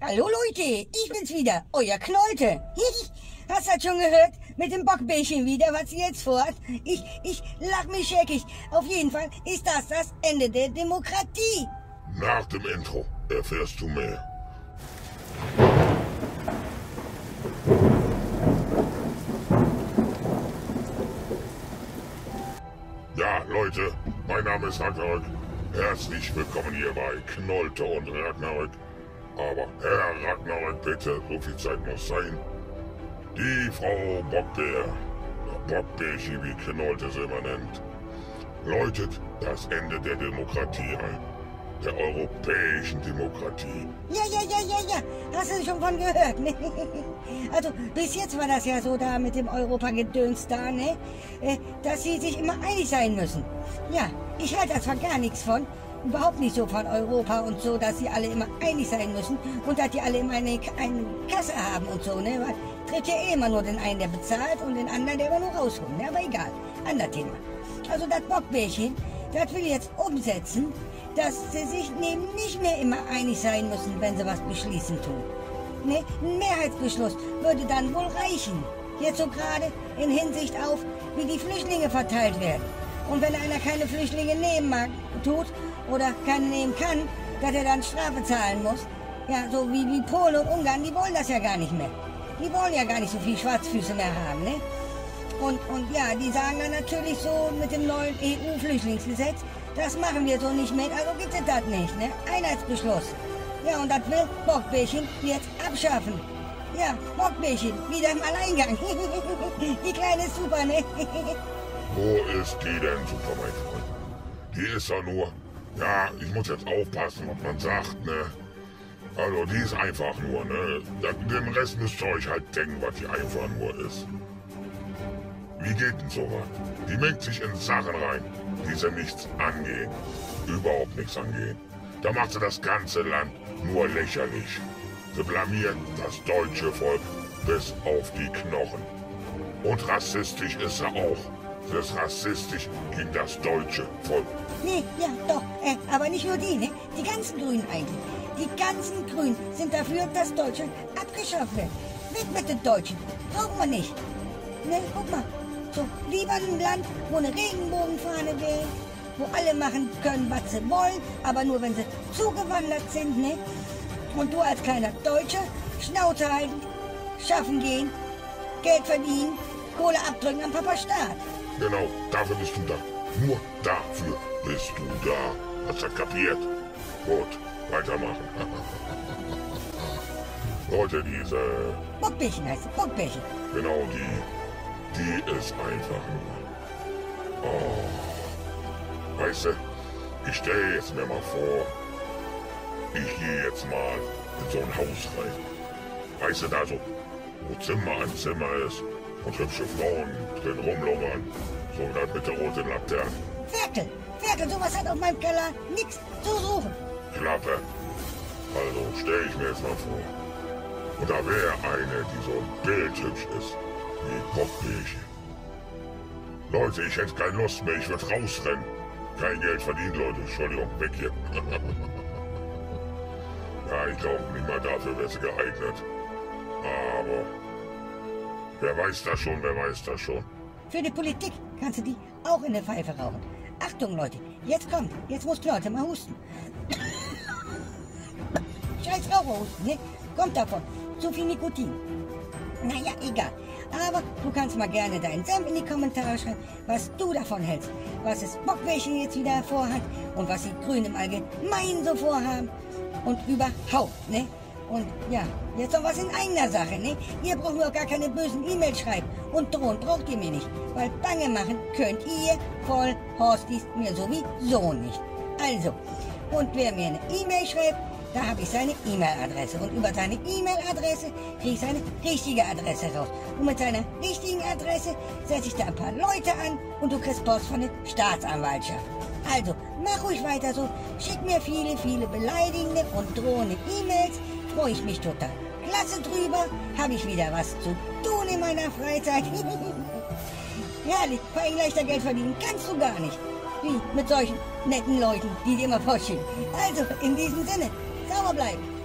Hallo Leute, ich bin's wieder, euer Knolte. Hast du schon gehört? Mit dem Bockbällchen wieder, was sie jetzt vorhat? Ich, ich lach mich scheckig. Auf jeden Fall ist das das Ende der Demokratie. Nach dem Intro erfährst du mehr. Ja, Leute, mein Name ist Ragnarök. Herzlich willkommen hier bei Knolte und Ragnarök. Aber Herr Ragnarök, bitte, so viel Zeit muss sein. Die Frau Bockbär, Bockbärchen, wie Knolte sie immer nennt, läutet das Ende der Demokratie ein. Der europäischen Demokratie. Ja, ja, ja, ja, ja. Hast du schon von gehört, ne? Also, bis jetzt war das ja so da mit dem Europagedöns da, ne? Äh, Dass sie sich immer einig sein müssen. Ja, ich halte da zwar gar nichts von, überhaupt nicht so von Europa und so, dass sie alle immer einig sein müssen und dass die alle immer eine, eine Kasse haben und so, ne? Weil tritt ja eh immer nur den einen, der bezahlt und den anderen, der immer nur rausholt, ne? Aber egal, anderes Thema. Also das Bockbärchen, das will jetzt umsetzen, dass sie sich eben nicht mehr immer einig sein müssen, wenn sie was beschließen tun. Ne? Ein Mehrheitsbeschluss würde dann wohl reichen. Jetzt so gerade in Hinsicht auf, wie die Flüchtlinge verteilt werden. Und wenn einer keine Flüchtlinge nehmen mag, tut oder keine nehmen kann, dass er dann Strafe zahlen muss. Ja, so wie, wie Polen und Ungarn, die wollen das ja gar nicht mehr. Die wollen ja gar nicht so viel Schwarzfüße mehr haben, ne? Und, und ja, die sagen dann natürlich so mit dem neuen EU-Flüchtlingsgesetz, das machen wir so nicht mit, also gibt es das nicht, ne? Einheitsbeschluss. Ja, und das will Bockbärchen jetzt abschaffen. Ja, Bockbärchen, wieder im Alleingang. die kleine Super, ne? Wo ist die denn, super, mein Freund? Die ist ja nur. Ja, ich muss jetzt aufpassen, was man sagt, ne? Also, die ist einfach nur, ne? Den Rest müsst ihr euch halt denken, was die einfach nur ist. Wie geht denn sowas? Die mengt sich in Sachen rein, die sie nichts angehen. Überhaupt nichts angehen. Da macht sie das ganze Land nur lächerlich. Sie blamiert das deutsche Volk bis auf die Knochen. Und rassistisch ist sie auch. Ist rassistisch gegen das deutsche Volk. Nee, ja, doch. Äh, aber nicht nur die, ne? Die ganzen Grünen eigentlich. Die ganzen Grünen sind dafür, dass Deutschland abgeschafft wird. Weg mit den Deutschen. Brauchen wir nicht. Ne, guck mal. So, lieber ein Land, wo eine Regenbogenfahne weht, wo alle machen können, was sie wollen, aber nur wenn sie zugewandert sind, ne? Und du als kleiner Deutscher, Schnauze halten, schaffen gehen, Geld verdienen, Kohle abdrücken am Papa Staat. Genau, dafür bist du da. Nur dafür bist du da. Hast du kapiert? Gut, weitermachen. Leute, diese, Bockbärchen heißt es, Bockbärchen. genau die, die ist einfach nur. Oh. Weißt du, ich stelle jetzt mir mal vor, ich gehe jetzt mal in so ein Haus rein. Weißt du, da so, wo Zimmer an Zimmer ist und hübsche Frauen drin rumlungern. So das mit der roten Laterne. Ferkel, Ferkel, sowas hat auf meinem Keller nichts zu suchen. Klappe. Also stell ich mir jetzt mal vor. Und da wäre eine, die so bildhübsch ist, wie Bockbärchen. Leute, ich hätte keine Lust mehr, ich würde rausrennen. Kein Geld verdienen, Leute. Entschuldigung, weg hier. ja, ich glaube, nicht mal dafür wäre sie geeignet. Aber wer weiß das schon, wer weiß das schon. Für die Politik kannst du die auch in der Pfeife rauchen. Achtung, Leute, jetzt kommt, jetzt muss Leute mal husten. Scheiß Raucherhusten, ne? Kommt davon. Zu viel Nikotin. Naja, egal. Aber du kannst mal gerne deinen Senf in die Kommentare schreiben, was du davon hältst. Was das Bockwäschchen jetzt wieder vorhat und was die Grünen im Allgemeinen so vorhaben. Und überhaupt, ne? Und ja, jetzt noch was in eigener Sache, ne? Ihr braucht mir auch gar keine bösen E-Mails schreiben. Und drohen braucht ihr mir nicht. Weil Bange machen könnt ihr voll Horstis mir sowieso nicht. Also, und wer mir eine E-Mail schreibt, da habe ich seine E-Mail-Adresse. Und über seine E-Mail-Adresse kriege ich seine richtige Adresse raus. Und mit seiner richtigen Adresse setze ich da ein paar Leute an und du kriegst Post von der Staatsanwaltschaft. Also, mach ruhig weiter so. Schick mir viele, viele beleidigende und drohende E-Mails. Freue ich mich total. Klasse drüber. Habe ich wieder was zu tun in meiner Freizeit. Herrlich. Vor allem leichter Geld verdienen kannst du gar nicht. Wie mit solchen netten Leuten, die dir immer Post schicken. Also, in diesem Sinne, sauber bleiben.